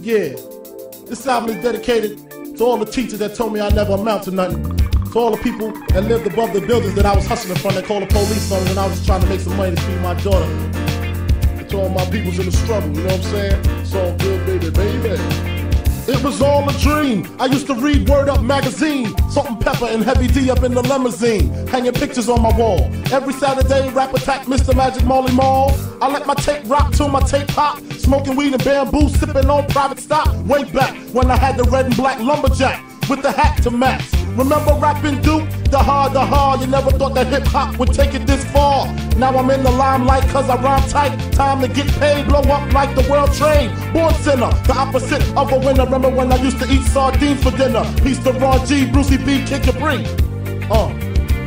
Yeah. This album is dedicated to all the teachers that told me I never amount to nothing. To all the people that lived above the buildings that I was hustling from that called the police on when I was trying to make some money to feed my daughter. And to all my peoples in the struggle, you know what I'm saying? It's all good, baby, baby. It was all a dream. I used to read Word Up magazine, Salt-N-Pepa and Heavy D up in the limousine, hanging pictures on my wall. Every Saturday, rap attack Mr. Magic Marley Marl. I let my tape rock till my tape pop, smoking weed and bamboo, sipping on private stock. Way back when I had the red and black lumberjack with the hat to match. Remember rapping Duke? The hard, the hard. You never thought that hip hop would take it this far. Now I'm in the limelight cause I rhyme tight. Time to get paid, blow up like the world trade. Born sinner, the opposite of a winner. Remember when I used to eat sardines for dinner? Peace to Ron G, Brucey B, Kid Capri. Uh,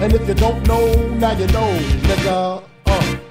and if you don't know, now you know, nigga. Uh.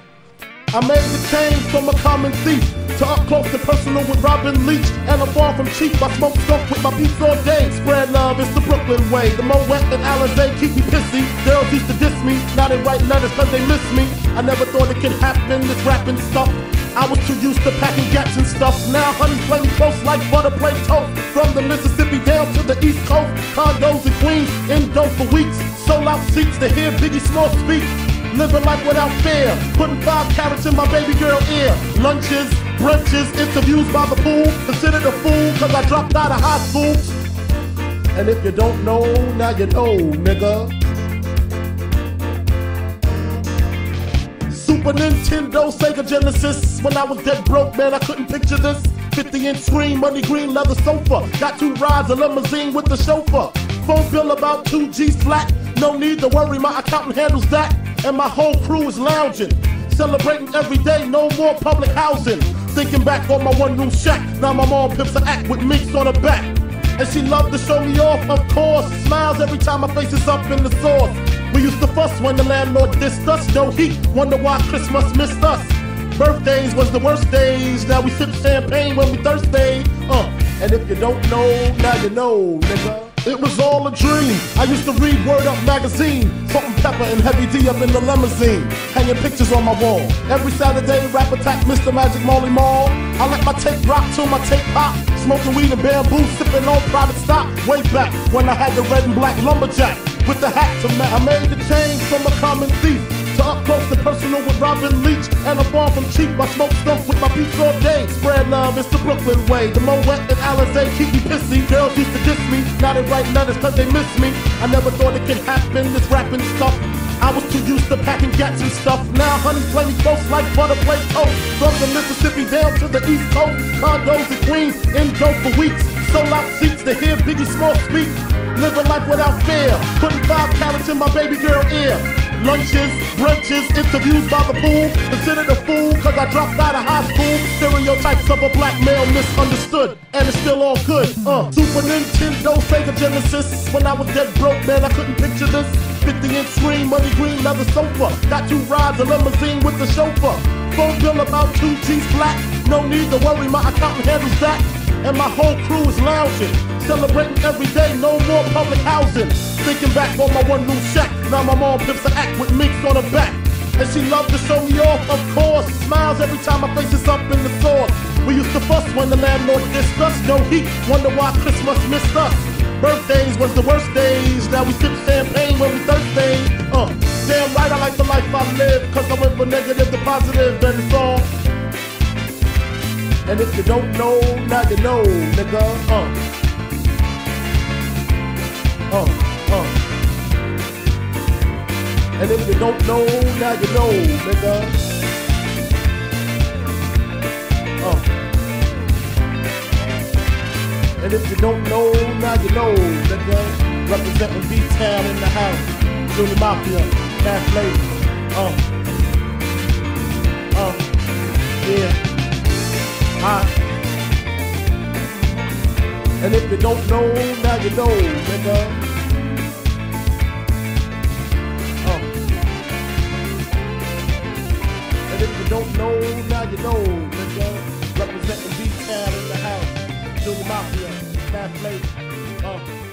I made the change from a common thief to up close and personal with Robin Leach. And I'm far from cheap. I smoke skunk with my peeps all day. Spread love, it's the Brooklyn way. The Moet and Alizé keep me pissy. Girls used to diss me. Now they write letters cause they miss me. I never thought it could happen, this rapping stuff. I was too used to packing gats and stuff. Now honey's play me close like butter play toast. From the Mississippi down to the East Coast. Condos in Queens, in dope for weeks. Sold out seats to hear Biggie Small speak. Living life without fear. Putting five carats in my baby girl ear. Lunches, brunches, interviews by the pool. Considered a fool cause I dropped out of high school. And if you don't know, now you know, nigga. Super Nintendo, Sega Genesis. When I was dead broke, man, I couldn't picture this. 50 inch screen, money green leather sofa. Got two rides, a limousine with the chauffeur. Phone bill about 2 G's flat. No need to worry, my accountant handles that. And my whole crew is lounging. Celebrating every day, no more public housing. Thinking back on my one room shack. Now my mom pips an act with minks on her back. And she loved to show me off, of course. Smiles every time my face is up in the sauce. We used to fuss when the landlord dissed us. No heat, wonder why Christmas missed us. Birthdays was the worst days. Now we sip champagne when we thirsty. Uh, and if you don't know, now you know, nigga. It was all a dream. I used to read Word Up magazine, Salt-N-Pepa and Heavy D up in the limousine, hanging pictures on my wall. Every Saturday, rap attack Mr. Magic Marley Marl. I let my tape rock till my tape pop, smoking weed and bamboo, sipping on private stock. Way back when I had the red and black lumberjack with the hat to match. I made the change from a common thief to up close and personal with Robin. And I'm far from cheap. I smoke skunk with my beats all day. Spread love, it's the Brooklyn way. The Moet and Alizé keep me pissy. Girls used to diss me. Now they write letters cause they miss me. I never thought it could happen, this rapping stuff. I was too used to packing gats and stuff. Now honey play me close like butter play toast. From the Mississippi down to the East Coast. Condos in Queens, in dope for weeks. Sold out seats to hear Biggie Small speak. Living life without fear. Putting Lunches, brunches, interviews by the pool. Considered a fool cause I dropped out of high school. Stereotypes of a black male misunderstood. And it's still all good. Uh, Super Nintendo, Sega Genesis. When I was dead broke, man, I couldn't picture this. 50 inch screen, money green, leather sofa. Got two rides, a limousine with the chauffeur. Phone bill about two G's flat. No need to worry, my accountant handles that. And my whole crew is lounging. Celebrating every day, no more public housing. Thinking back on my one room shack. Now my mom pips an act with minks on her back. And she loved to show me off, of course. Smiles every time my face is up in the sauce. We used to fuss when the landlord dissed us. No heat, wonder why Christmas missed us. Birthdays was the worst days. Now we sip champagne when we thirsty. Uh, damn right, I like the life I live. Cause I went from negative to positive, and it's all. And if you don't know, now you know, nigga. Uh. Uh, uh. And if you don't know, now you know, nigga. Uh. And if you don't know, now you know, nigga. Representing B-Town in the house. Junior Mafia, Cash Lady. Uh. Uh. Yeah. Huh? And if you don't know, now you know, nigga. Uh. And if you don't know, now you know, nigga. Representing B-Town in the house. Junior Mafia, Fast Lady. Uh.